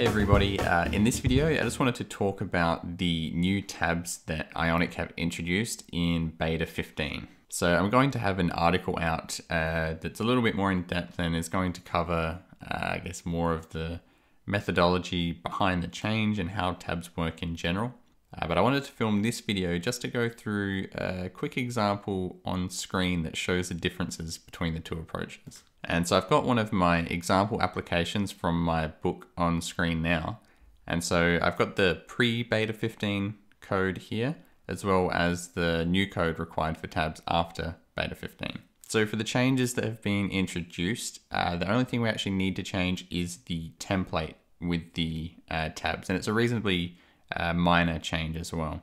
Hey everybody, uh, in this video I just wanted to talk about the new tabs that Ionic have introduced in beta 15. So I'm going to have an article out uh, that's a little bit more in depth and is going to cover, uh, I guess, more of the methodology behind the change and how tabs work in general. Uh, but I wanted to film this video just to go through a quick example on screen that shows the differences between the two approaches. And so I've got one of my example applications from my book on screen now. And so I've got the pre-beta 15 code here, as well as the new code required for tabs after beta 15. So for the changes that have been introduced, uh, the only thing we actually need to change is the template with the uh, tabs. And it's a reasonably uh, minor change as well.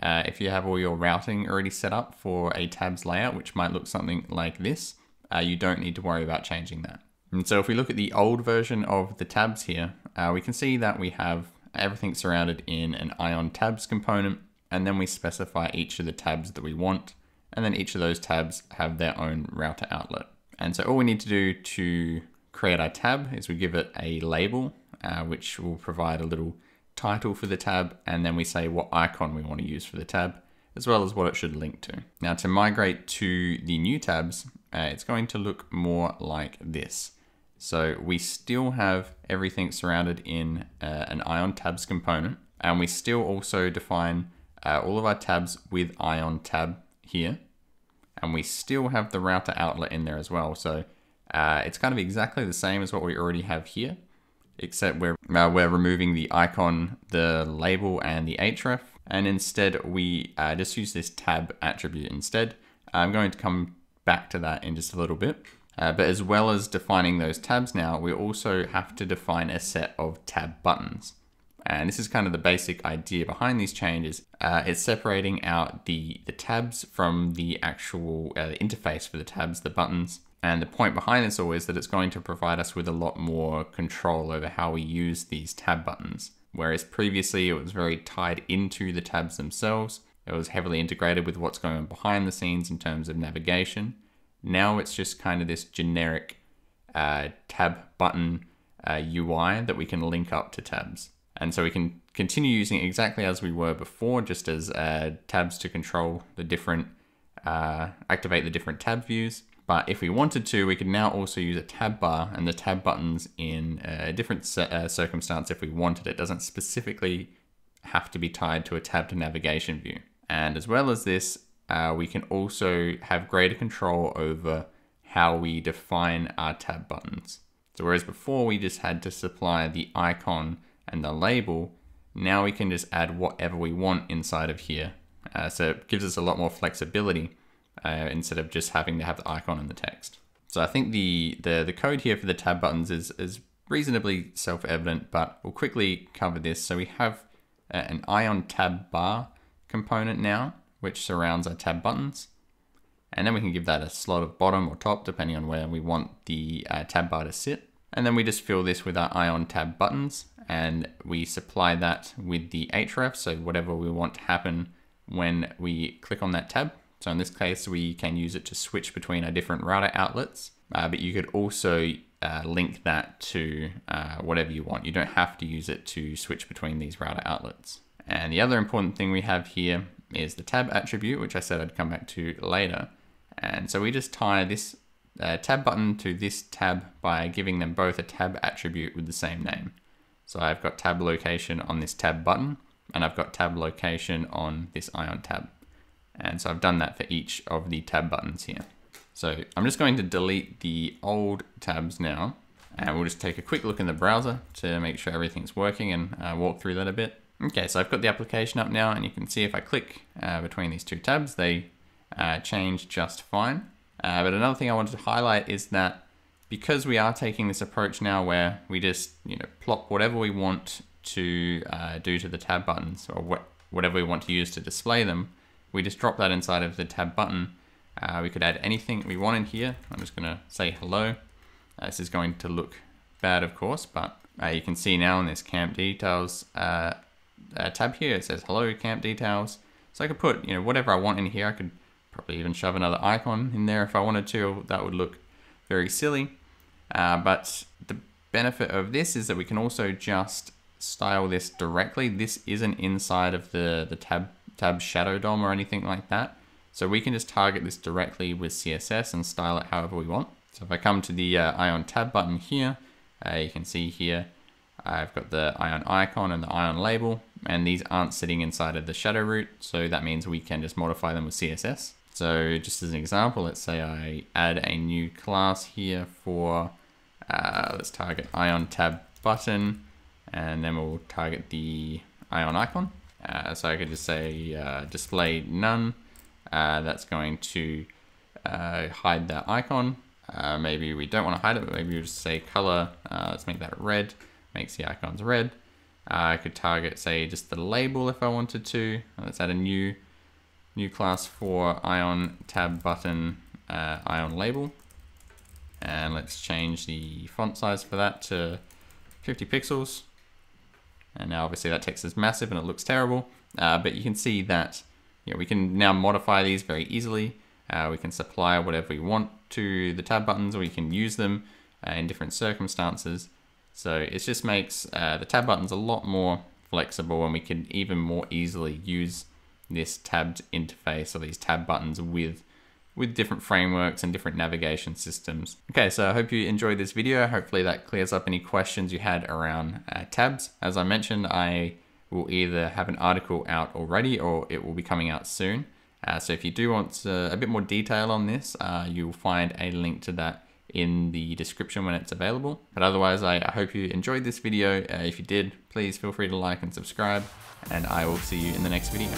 Uh, if you have all your routing already set up for a tabs layout, which might look something like this, uh, you don't need to worry about changing that. And so if we look at the old version of the tabs here, uh, we can see that we have everything surrounded in an ion tabs component, and then we specify each of the tabs that we want, and then each of those tabs have their own router outlet. And so all we need to do to create our tab is we give it a label, uh, which will provide a little title for the tab, and then we say what icon we want to use for the tab, as well as what it should link to. Now to migrate to the new tabs, uh, it's going to look more like this. So we still have everything surrounded in uh, an Ion tabs component, and we still also define uh, all of our tabs with Ion tab here, and we still have the router outlet in there as well. So uh, it's kind of exactly the same as what we already have here, except we're, uh, we're removing the icon, the label, and the href, and instead we uh, just use this tab attribute instead. I'm going to come back to that in just a little bit. Uh, but as well as defining those tabs now, we also have to define a set of tab buttons. And this is kind of the basic idea behind these changes. Uh, it's separating out the, the tabs from the actual uh, interface for the tabs, the buttons. And the point behind this all is that it's going to provide us with a lot more control over how we use these tab buttons. Whereas previously it was very tied into the tabs themselves. It was heavily integrated with what's going on behind the scenes in terms of navigation. Now it's just kind of this generic uh, tab button uh, UI that we can link up to tabs. And so we can continue using exactly as we were before, just as uh, tabs to control the different, uh, activate the different tab views. But if we wanted to, we could now also use a tab bar and the tab buttons in a different uh, circumstance if we wanted. It doesn't specifically have to be tied to a tab to navigation view. And as well as this, uh, we can also have greater control over how we define our tab buttons. So whereas before we just had to supply the icon and the label, now we can just add whatever we want inside of here. Uh, so it gives us a lot more flexibility uh, instead of just having to have the icon and the text. So I think the, the, the code here for the tab buttons is, is reasonably self-evident, but we'll quickly cover this. So we have uh, an ion tab bar component now, which surrounds our tab buttons. And then we can give that a slot of bottom or top, depending on where we want the uh, tab bar to sit. And then we just fill this with our ion tab buttons and we supply that with the href, so whatever we want to happen when we click on that tab. So in this case, we can use it to switch between our different router outlets, uh, but you could also uh, link that to uh, whatever you want. You don't have to use it to switch between these router outlets. And the other important thing we have here is the tab attribute, which I said I'd come back to later. And so we just tie this uh, tab button to this tab by giving them both a tab attribute with the same name. So I've got tab location on this tab button, and I've got tab location on this ion tab. And so I've done that for each of the tab buttons here. So I'm just going to delete the old tabs now, and we'll just take a quick look in the browser to make sure everything's working and uh, walk through that a bit. Okay, so I've got the application up now and you can see if I click uh, between these two tabs, they uh, change just fine. Uh, but another thing I wanted to highlight is that because we are taking this approach now where we just you know plop whatever we want to uh, do to the tab buttons or what, whatever we want to use to display them, we just drop that inside of the tab button. Uh, we could add anything we want in here. I'm just gonna say hello. Uh, this is going to look bad, of course, but you can see now in this camp details uh, tab here. It says hello camp details. So I could put, you know, whatever I want in here. I could probably even shove another icon in there if I wanted to. That would look very silly. Uh, but the benefit of this is that we can also just style this directly. This isn't inside of the, the tab, tab shadow DOM or anything like that. So we can just target this directly with CSS and style it however we want. So if I come to the uh, Ion tab button here, uh, you can see here, I've got the Ion icon and the Ion label, and these aren't sitting inside of the shadow root. So that means we can just modify them with CSS. So just as an example, let's say I add a new class here for, uh, let's target Ion tab button, and then we'll target the Ion icon. Uh, so I could just say uh, display none, uh, that's going to uh, hide that icon. Uh, maybe we don't want to hide it, but maybe we just say color. Uh, let's make that red. Makes the icons red. I could target, say, just the label if I wanted to. Let's add a new new class for ion tab button ion label. And let's change the font size for that to 50 pixels. And now obviously that text is massive and it looks terrible, uh, but you can see that you know, we can now modify these very easily. Uh, we can supply whatever we want to the tab buttons, or we can use them uh, in different circumstances. So it just makes uh, the tab buttons a lot more flexible and we can even more easily use this tabbed interface or these tab buttons with with different frameworks and different navigation systems. Okay, so I hope you enjoyed this video. Hopefully that clears up any questions you had around uh, tabs. As I mentioned, I will either have an article out already or it will be coming out soon. Uh, so if you do want uh, a bit more detail on this, uh, you'll find a link to that in the description when it's available. But otherwise, I, I hope you enjoyed this video. Uh, if you did, please feel free to like and subscribe, and I will see you in the next video.